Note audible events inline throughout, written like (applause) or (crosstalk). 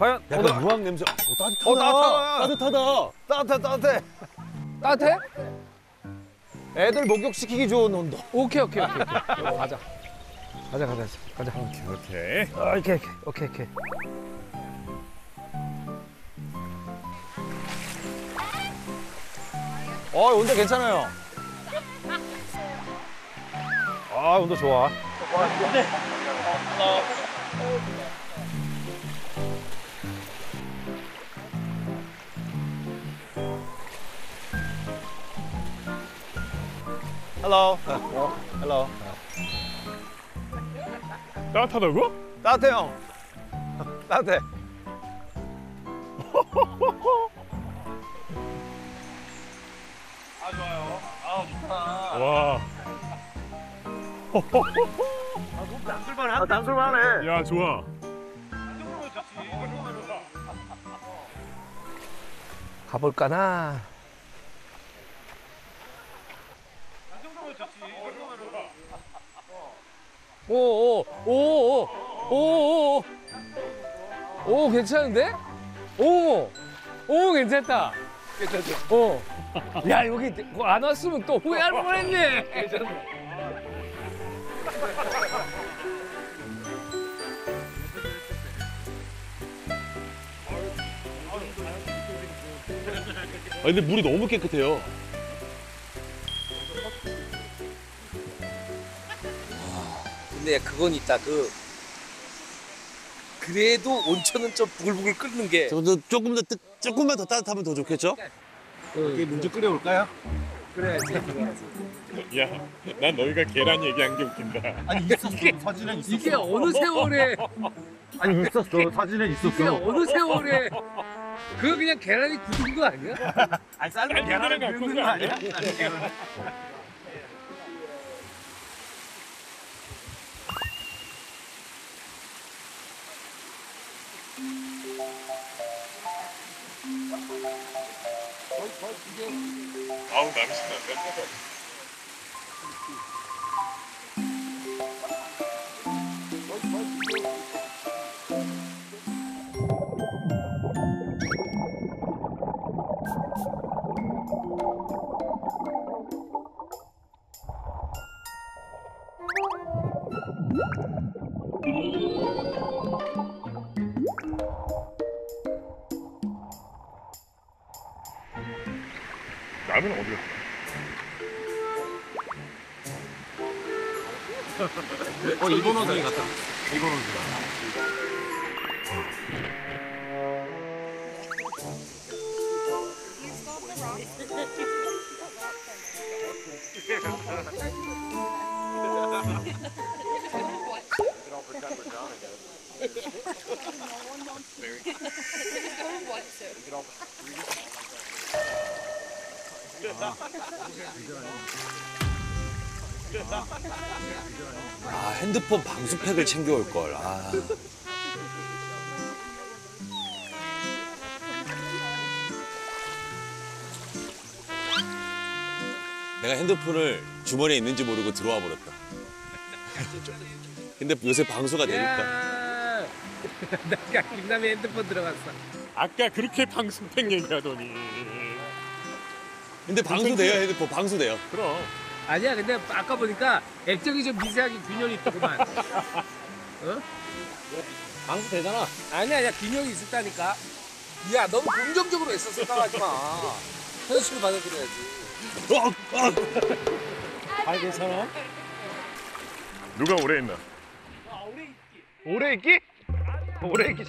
과연 약간 오늘 유황 냄새. 오, 따뜻하다. 어, 따뜻하다. 따뜻하다. 따뜻해 따뜻해. 따뜻해? 애들 목욕시키기 좋은 온도. 오케이 오케이 오케이. 오케이. 가자. 가자 가자 가자. 오케이. 아, 오케이 오케이 오케이 오케이. 어 온도 괜찮아요. 아 온도 좋아. 헬 로. 헬로. 따뜻하다고? 따뜻해 형. 따뜻해. 와. 아, 단술만 해. 야 좋아. 가볼까나. 오오오 오 오 오 오 오 괜찮은데? 오, 오 괜찮다. 괜찮죠? 어. 야 여기 안 왔으면 또 후회할 뻔했네. 아, 근데 물이 너무 깨끗해요. 근데 그건 있다. 그 그래도 온천은 좀 부글부글 끓는 게 조금 더, 조금 더, 뜨, 조금만 더 따뜻하면 더 좋겠죠? 문좀 끓여올까요? 야, 난 너희가 계란 얘기한 게 웃긴다. 아니 있었어. 사진은 있었어. 이게 어느 세월에 아니 있었어. 사진은 이게 있었어. 어느 세월에 그거 그냥 계란이 굳은 거 아니야? 아니 삶은 계란을 계란을 갖고 긁는 온거거 아니야? 아우 남신난다. 라면 아, 핸드폰 방수팩을 챙겨올 걸. 아. 내가 핸드폰을 주머니에 있는지 모르고 들어와 버렸다. 근데 요새 방수가 되니까. 야, (laughs) 나 김남이 핸드폰 들어갔어. 아까 그렇게 방송팩 얘기하더니. 근데 방수돼요, 핸드폰. 방수돼요. 그럼. 아니야, 근데 아까 보니까 액정이 좀 미세하게 균열이 있더구만. (laughs) 어? 방수 되잖아. 아니야, 아니야, 균열이 있었다니까. 야, 너무 긍정적으로 애써 생각하지 마. 현실을 받아들여야지. 어, 어. 아 괜찮아? 누가 오래 했나? 오래 있기? 오래 있기.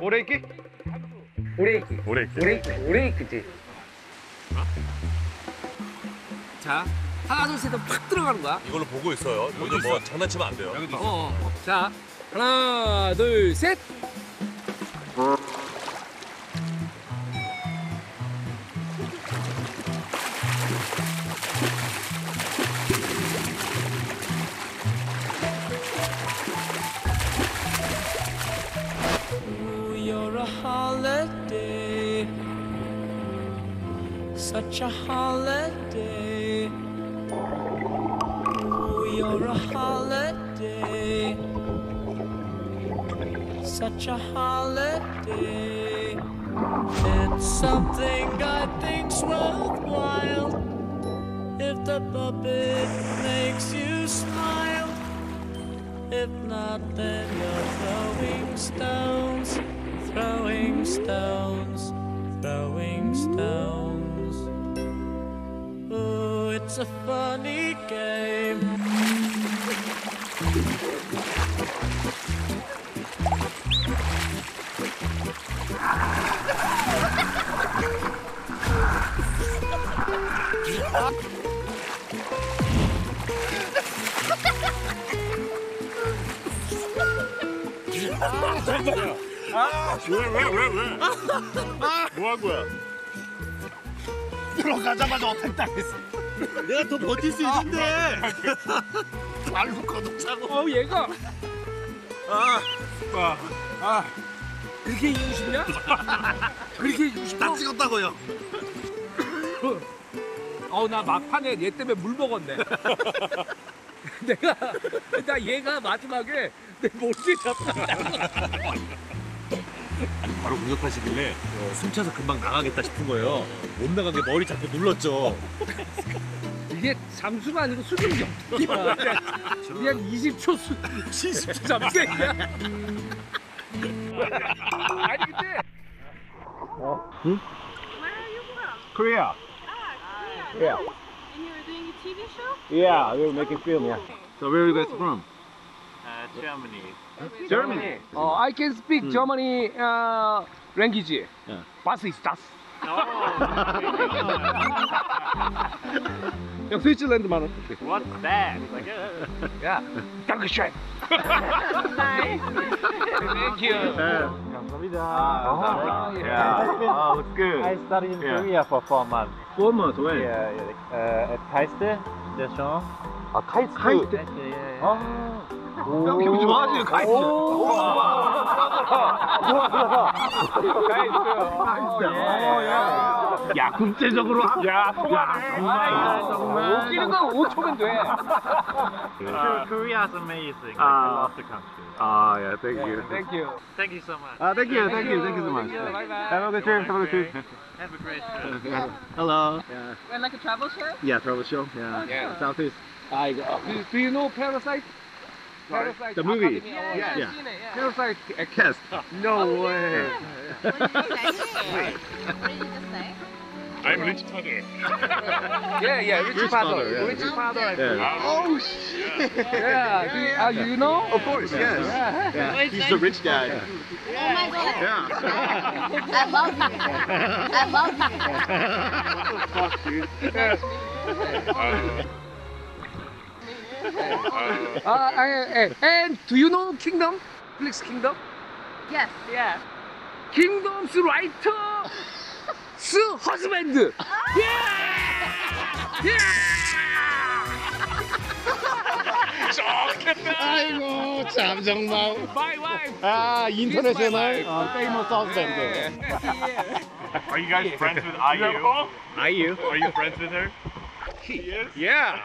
오래 있기? 오래 있기. 오래 했기. 오래 있기. 오래 있기지. 자, 하나, 둘, 셋은 팍 들어가는 거야. 이걸로 보고 있어요. 이거 뭐 장난치면 안 돼요. 어, 어. 자, 하나, 둘, 셋. Holiday, such a holiday. It's something I think's worthwhile. If the puppet makes you smile. If not, then you're throwing stones, throwing stones, throwing stones. Ooh, it's a funny game. 왜 왜 왜 왜? 뭐 한 거야? 들어가자마자 어택 당했어. 내가 더 버틸 수 있는데. (laughs) 발로 거듭차고. 어 얘가 아, 아, 그렇게 이기고 싶냐? 그렇게 이기고 싶어? 다 찍었다고요. 어나 막판에 얘 때문에 물 먹었네. (laughs) 내가 나 얘가 마지막에 내 몰래 잡다. 바로 공격하시길래 숨차서 금방 나가겠다 싶은 거예요. 못 나간 게 머리 잡고 눌렀죠. 이게 잠수가 아니고 수중 경기야. 우리 한 20초 수 20초 잠수야. 아니 근데 Korea. Yeah. And you were doing a TV show? Yeah, we were making film. Yeah. So where are you guys from? Germany. 어, I can speak Germany uh, language. Yeah. Was ist das? 형 스위tzerland만 어떻게? What's that? Like, 야, dankeschön. Nice. Thank you. Oh, yeah. Oh, looks good. I studied in Yeah. Korea for four months. Four months. When? Yeah, yeah. Uh, at Kaiste, Deschamps. 아, 카이스트. Yeah, yeah, yeah. 형 기분 좋아하시는 카이스트. 야, 국제적으로. 야, 정말. 정말. 웃기는 건 5초면 돼. Ko- Korea is amazing. Like, I Ah. love the country. 아, 야, thank you. Thank you. Thank you so much. 아, thank you, thank you, thank you so much. Bye bye. Have a good trip. Have a good trip. Have a great trip. Hello. Yeah. And like a travel show? Yeah, travel show. Yeah. Yeah. Southeast. 아 이거. Do, do you know Parasite? Parasite. The movie. Academy Yeah, Award. yeah, Yeah. I've seen it, yeah. Parasite. Cast. (laughs) No way. What did you say? What did you just say? I'm rich father. (laughs) Yeah, yeah. Rich, Rich father. father, yeah. Rich father. Yeah. Oh shit. Yeah. Do you, uh, you know? Of course, yes. Yeah. He's the rich guy. Oh my god. Yeah. I love you. I love you. (laughs) Fuck Uh, uh, and do you know Kingdom? Netflix Kingdom? Yes. Yeah. Kingdom's writer. 스 husband. 아이고 참 정말. My wife. 아 인터내셔널 어, 페이머스 허스밴드. Are you guys friends with IU? 아이유. Are you friends with her? She is. Yeah.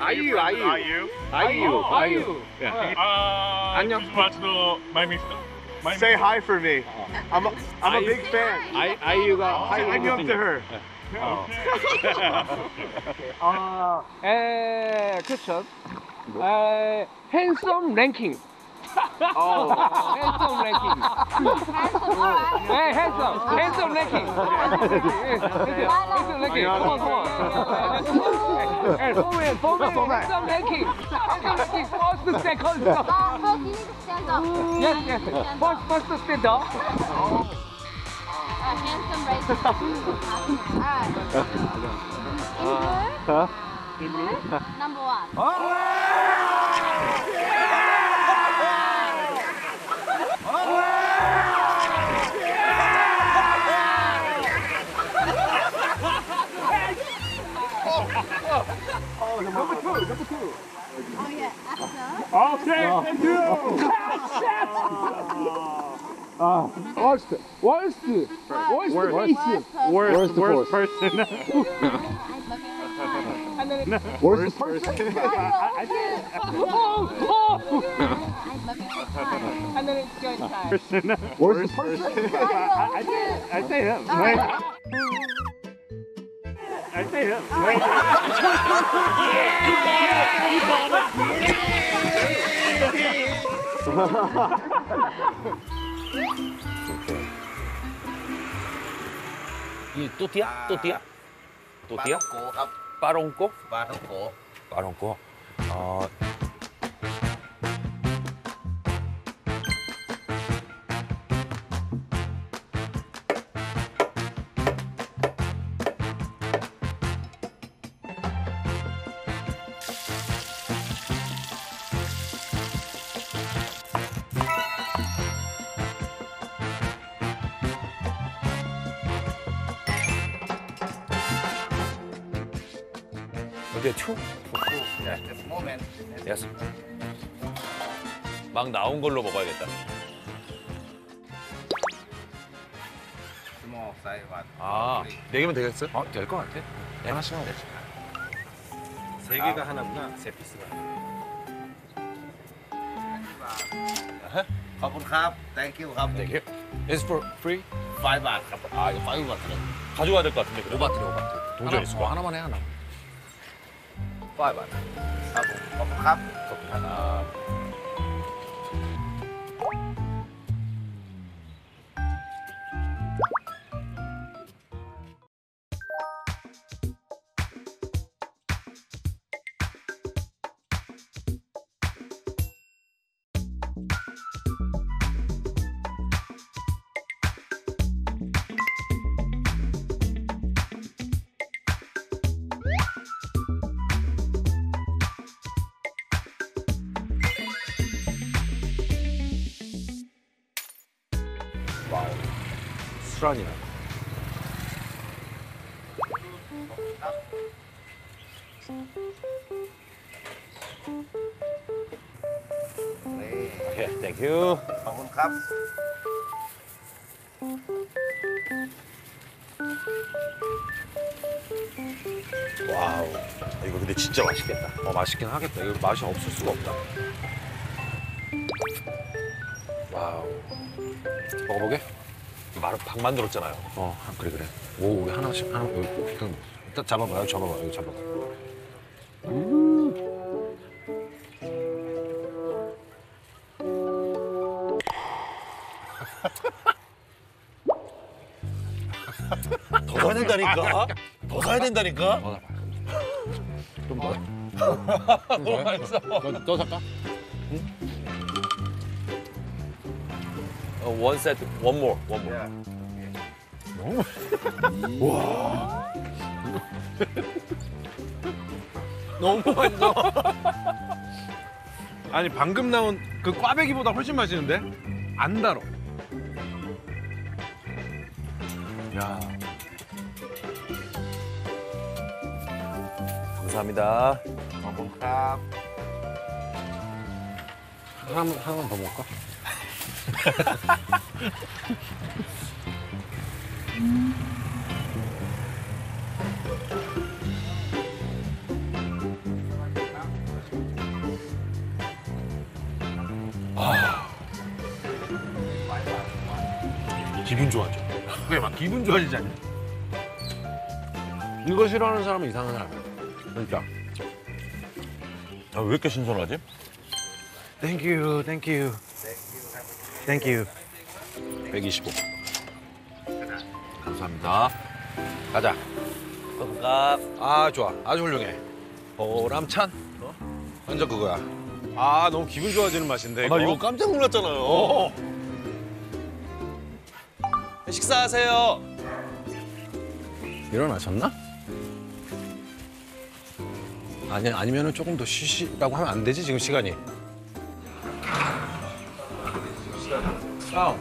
Are you 아이유, friends with 아이유. IU? 아이유. 아이유. 아, 안녕. 마츠노 마이미 마이미. Say hi for me. I'm a, I'm a big fan. 아이 아이유가 Say I up to her. 아, 에, question. 에, handsome ranking. Oh. handsome hey, handsome. Handsome necking. handsome necking. Come on, come on. Hey, Foreman, Foreman, handsome necking. Handsome necking. First to stand, come. Uh, first you need to stand up. Yes, yes. First, first to stand up. Oh. Eh, uh, handsome racing. (laughs) Alright. In blue? Huh? In blue? Number one. Oh! Number two, number two. Oh yeah, after. Okay, oh. and two. oh, shit! Uh, worst, worst, worst, worst, worst, worst, worst person. Worst person. Oh, person? And then it's joint. Worst person. I say him. I say him. 이 또띠아? 또띠아? 또띠아? 빠롱꼬? 빠롱꼬. 빠 네. ramen. Yes. 막 나온 걸로 먹어야겠다. 주먹 사이 맛. 아, 네 개면 되겠어요? 어, 될것 같아. 네. 하나씩만 되지. 세 아. 개가 하나구나, 세 피스가. 가분 갑, 어? thank you 갑. Thank you. is for free? Five baht. 아, 이거 5 baht네. 가져가야 될 것 같은데, 그래. 5 baht네, 5 동전 있어. 하나만 해, 하나. ก้อยก่อนนะครับผมขอบคุณครับขอบคุณครับ 수란이네. 오케이, 땡큐. ขอบคุณครับ 와우. 아, 이거 근데 진짜 맛있겠다. 어, 맛있긴 하겠다. 이거 맛이 없을 수가 없다. 와우. 먹어보게? 말, 밥 만들었잖아요. 어, 한- 그래, 그래. 오, 우리 하나씩, 하나, 여기, 일단, 일단 잡아봐요, 잡아봐요, 여기 잡아봐. 더 사야 된다니까? 더 사야 된다니까? 좀 더. 너무 (laughs) 맛있어. 더, 더 살까? 어, 원 세트, 원 몰, 원 몰. 너무 와 너무 맛있어. 아니 방금 나온 그 꽈배기보다 훨씬 맛있는데 안 달어. 야. 감사합니다. 먹을까? 하나만 하나만 더 먹을까? 아. 기분 좋아져. 그게 막 기분 좋아지잖아. 이거 싫어하는 사람은 이상한 사람이야. 진짜. 아, 왜 이렇게 신선하지? Thank you, thank you. Thank you. 125. 감사합니다. 가자. 감사합니다. 아, 좋아. 아주 훌륭해. 보람찬. 완전 그거야. 아, 너무 기분 좋아지는 맛인데. 아, 나 이거 깜짝 놀랐잖아요. 어. 식사하세요. 일어나셨나? 아니 아니면은 조금 더 쉬시라고 하면 안 되지 지금 시간이. 아,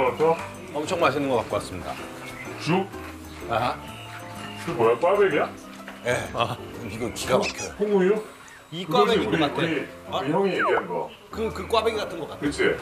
왔다. 엄청 맛있는 거 갖고 왔습니다. 죽? 아, 그 뭐야? 꽈배기야? 예. 아, 이거 기가 막혀요. 홍우유? 이 꽈배기 같아. 우리, 우리 형이 얘기한 거. 그, 그 꽈배기 같은 거 같아. 그치?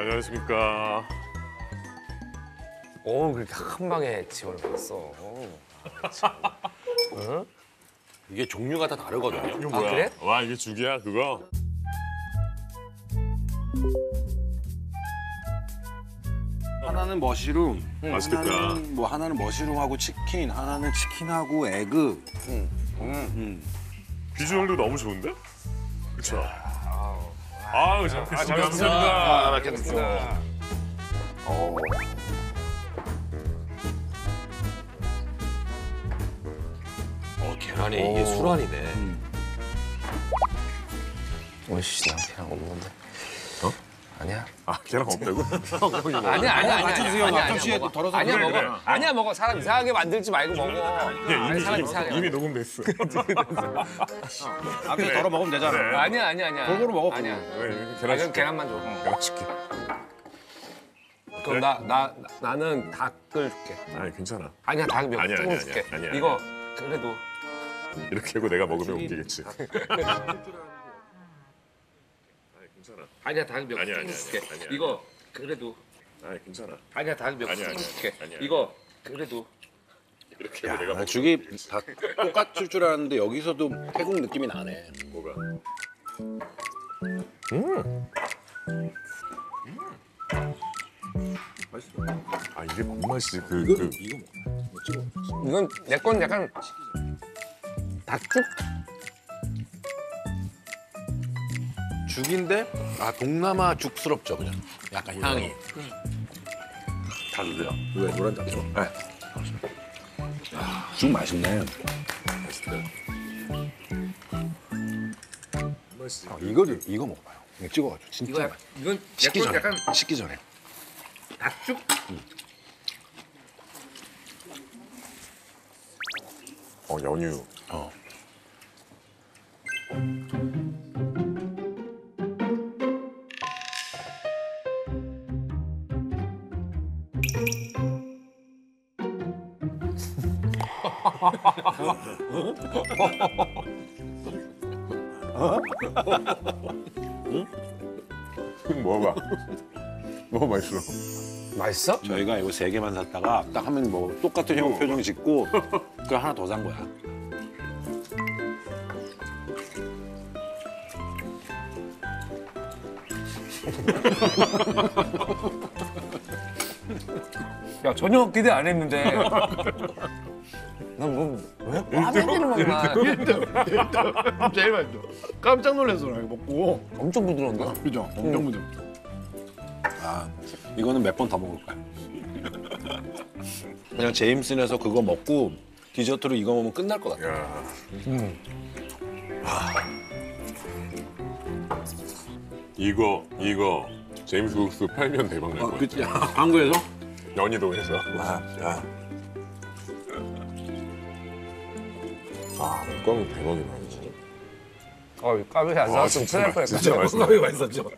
안녕하십니까. 오 그렇게 한 방에 집어넣었어. 이게 종류가 다 다르거든요. 이거 뭐야? 그래? 와 이게 죽이야 그거? 하나는 머시룸, 맛있겠다. 하나는 뭐 하나는 머시룸하고 치킨, 하나는 치킨하고 에그. 비주얼도 너무 좋은데? 그쵸? 아우 잘잘 먹겠습니다. 아, 맛있겠습니다. 어. 어, 계란이 이게 술안이네. 오이씨, 나 계란 없는 건데. 어? 아니야. 아 계란 없다고? (laughs) 아니야, 아니야, 아니야. 맞춰주세요. 아니야, 앞접 시에 먹어. 덜어서 아니야, 그래, 먹어. 그래. 아니야, 먹어. 사람 이상하게 만들지 말고 먹어. 야, 아니, 이미 사람 이상해. 이미 녹음됐어. (laughs) 앞에 덜어 먹으면 되잖아. 아니야, 아니야, 아니야. 골고루 먹어, 아니야. 네, 아, 계란 그럼 줄게. 계란만 줘. 계란 줄게. 그럼 나, 나, 나는 닭을 줄게. 아니 괜찮아. 아니야, 닭 몇, 아니야, 조금 아니야, 줄게. 아니야, 아니야. 이거, 그래도. 이렇게 하고 내가 먹으면 웃기겠지. (laughs) 아니 괜찮아. 아니야, 닭 몇, 아니야, 아니야. 아니야, 아니야. 이거, 그래도. 아니 괜찮아. 아니야, 닭 몇, 아니야, 아니야. 아니야. 이거, 그래도. 이렇게 하고 내가 죽이 웃기겠지. 다 똑같을 줄 알았는데 여기서도 태국 느낌이 나네. 뭐가? 아 이게 뭔 맛이지? 그 그. 이건 내 건 약간 닭죽? 죽인데 아 동남아 죽스럽죠 그냥 약간 향이 다 주세요. 왜 노란 닭죽? 네. 죽 맛있네. 아, 이거 이거 먹어봐요. 이거 찍어가지고 진짜. 이거 약- 이건 내 식기 건 전에. 약간 식기 전에. 닭죽? 어 연유. 먹어봐. 너무 맛있어. 맛있어? 저희가 이거 세 개만 샀다가 딱 하면 뭐 똑같은 형 표정 짓고 그 하나 더 산 거야 (laughs) 야 전혀 기대 안 했는데. 난뭐왜 과메기를 먹나? 제일 맛있어. 깜짝 놀랐어 나 이거 먹고. 엄청 부드러운데? 그죠? 엄청 부드러. 아 이거는 몇 번 더 먹을 거야 그냥 제임슨에서 그거 먹고 디저트로 이거 먹으면 끝날 것 같아 야. 이거 이거 제임스 국수 팔면 대박 날 거야. 그치 한국에서? 연희동에서. 야, 아, 껌 대박이다. 진짜. 어 까불이 안 나왔으면 큰일 날 뻔했어. 진짜 맛있어. 맛있었죠